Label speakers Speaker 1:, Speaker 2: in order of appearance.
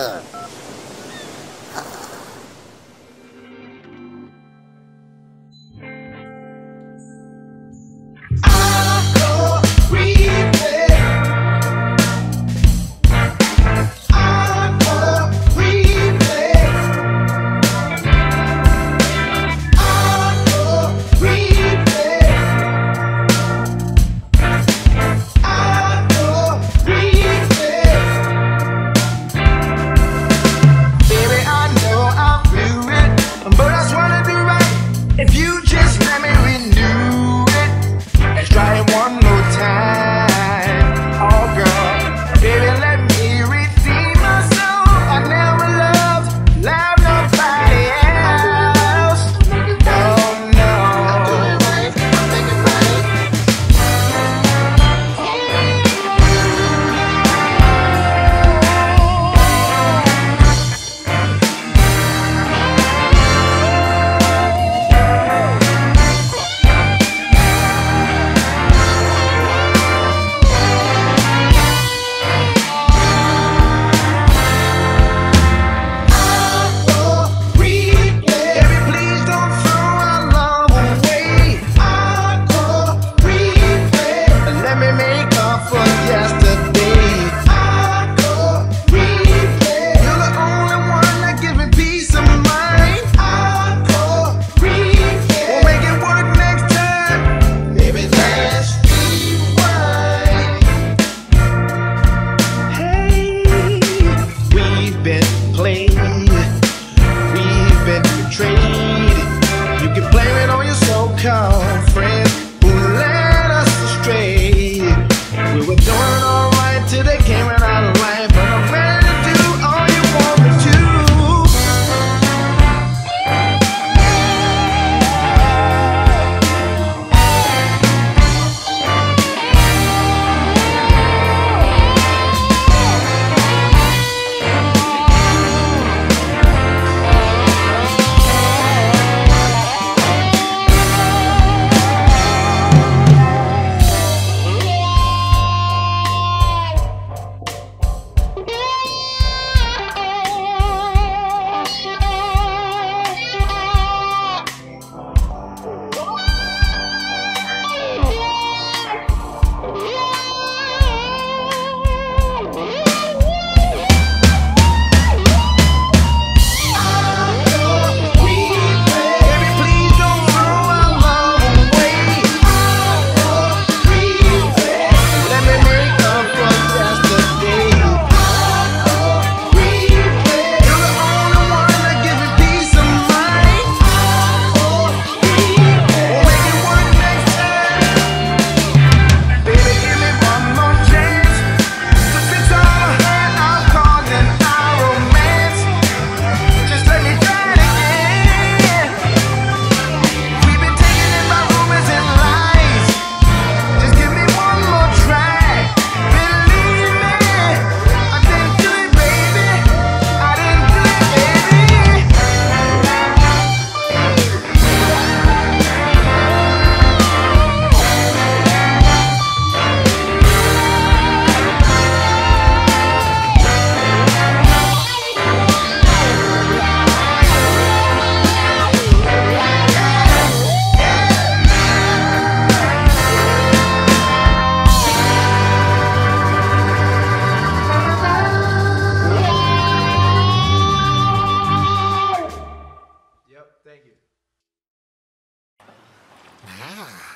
Speaker 1: 嗯。
Speaker 2: Ah.